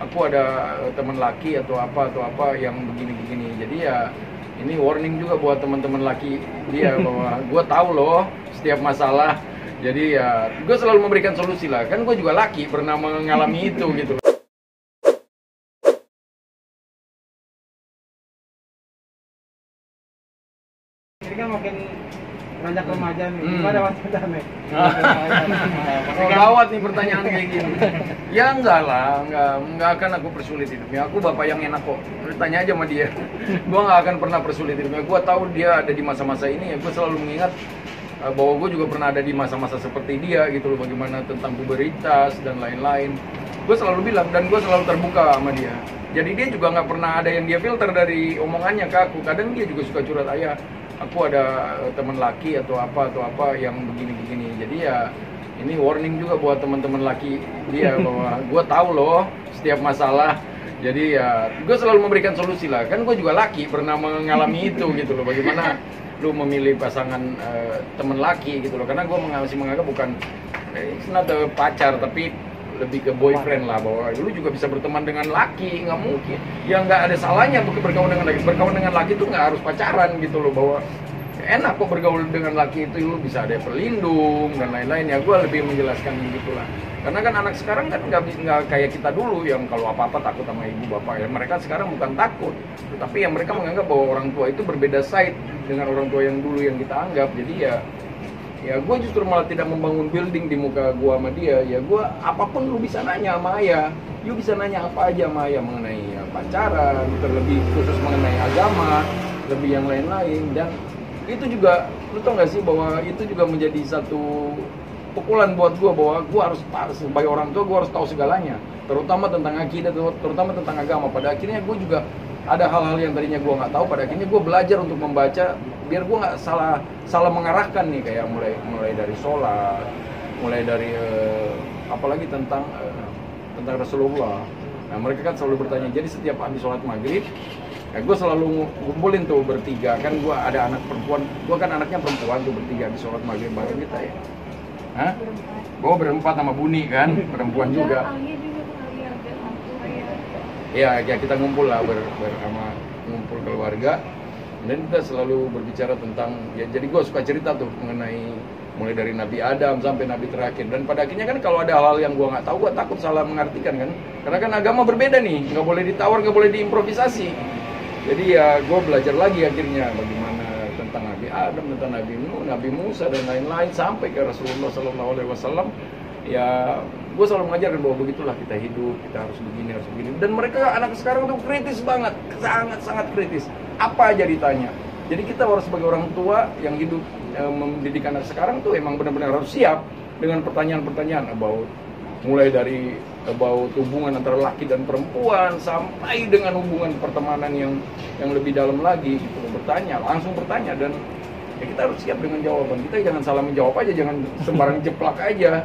aku ada teman laki atau apa atau apa yang begini-begini. Jadi ya ini warning juga buat teman-teman laki dia bahwa gue tahu loh setiap masalah. Jadi ya gue selalu memberikan solusi lah. Kan gue juga laki pernah mengalami itu gitu. Ini kan makin banyak remaja nih. Hmm. Gimana Mas Adam nih? Oh, gawat nih pertanyaan kayak gini. Ya enggak lah, enggak, enggak akan aku persulit hidupnya. Aku bapak yang enak kok. Tanya aja sama dia. gua nggak akan pernah persulit hidupnya. Gua tahu dia ada di masa-masa ini ya. Gua selalu mengingat eh, bahwa gue juga pernah ada di masa-masa seperti dia gitu loh. Bagaimana tentang puberitas dan lain-lain. Gue selalu bilang dan gue selalu terbuka sama dia. Jadi dia juga nggak pernah ada yang dia filter dari omongannya ke aku. Kadang dia juga suka curhat ayah. Aku ada teman laki atau apa atau apa yang begini-begini. Jadi ya ini warning juga buat teman-teman laki dia bahwa gue tahu loh setiap masalah. Jadi ya gue selalu memberikan solusi lah. Kan gue juga laki pernah mengalami itu gitu loh. Bagaimana lu memilih pasangan eh, teman laki gitu loh. Karena gue masih menganggap bukan eh, it's not pacar tapi lebih ke boyfriend lah bahwa lu juga bisa berteman dengan laki nggak mungkin. Ya nggak ada salahnya untuk berkawan dengan laki. Berkawan dengan laki itu nggak harus pacaran gitu loh bahwa enak kok bergaul dengan laki itu lu bisa ada pelindung dan lain-lain. Ya gue lebih menjelaskan gitulah karena kan anak sekarang kan nggak nggak kayak kita dulu yang kalau apa-apa takut sama ibu bapak. Ya mereka sekarang bukan takut tetapi yang mereka menganggap bahwa orang tua itu berbeda side dengan orang tua yang dulu yang kita anggap. Jadi ya ya gue justru malah tidak membangun building di muka gue sama dia. Ya gue apa pun lu bisa nanya sama ayah. Lu bisa nanya apa aja sama ayah mengenai ya, pacaran terlebih khusus mengenai agama lebih yang lain-lain. Dan itu juga lu tau gak sih bahwa itu juga menjadi satu pukulan buat gue bahwa gue harus sebagai orang tua gue harus tahu segalanya. Terutama tentang akidah ter- terutama tentang agama. Pada akhirnya gue juga ada hal-hal yang tadinya gue nggak tahu pada akhirnya gue belajar untuk membaca biar gue nggak salah salah mengarahkan nih kayak mulai mulai dari sholat mulai dari eh, apalagi tentang eh, tentang Rasulullah nah mereka kan selalu bertanya jadi setiap habis sholat maghrib ya gue selalu ngumpulin tuh bertiga kan gue ada anak perempuan gue kan anaknya perempuan tuh bertiga di sholat maghrib bareng kita ya Hah? Gue berempat sama Buni kan, perempuan juga. Iya, ya kita ngumpul lah ber, ber- ngumpul keluarga. Dan kita selalu berbicara tentang ya jadi gue suka cerita tuh mengenai mulai dari Nabi Adam sampai Nabi terakhir. Dan pada akhirnya kan kalau ada hal-hal yang gue nggak tahu gue takut salah mengartikan kan. Karena kan agama berbeda nih nggak boleh ditawar nggak boleh diimprovisasi. Jadi ya gue belajar lagi akhirnya bagaimana tentang Nabi Adam tentang Nabi Nuh Nabi Musa dan lain-lain. Sampai ke Rasulullah Sallallahu Alaihi Wasallam ya gue selalu mengajarkan bahwa begitulah kita hidup kita harus begini harus begini. Dan mereka anak sekarang tuh kritis banget sangat sangat kritis. Apa aja ditanya. Jadi kita harus sebagai orang tua yang hidup eh, mendidik anak sekarang tuh emang benar-benar harus siap dengan pertanyaan-pertanyaan about mulai dari about hubungan antara laki dan perempuan sampai dengan hubungan pertemanan yang yang lebih dalam lagi gitu bertanya langsung bertanya dan ya kita harus siap dengan jawaban. Kita jangan salah menjawab aja jangan sembarang jeplak aja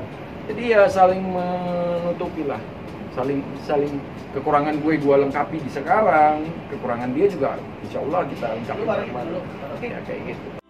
jadi ya saling menutupi lah saling saling kekurangan gue gue lengkapi di sekarang. Kekurangan dia juga insya Allah kita lengkapi bareng-bareng ya kayak gitu